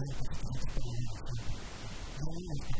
何かと考えているのか、どういうふうに。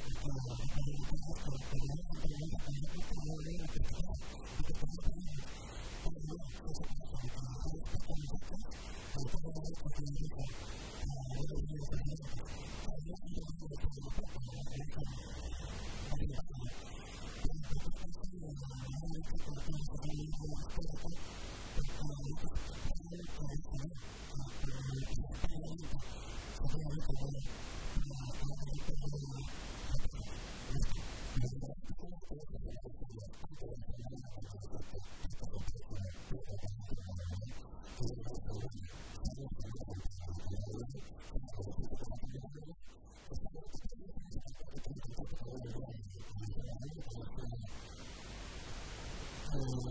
よろしくお願いします。私たちは。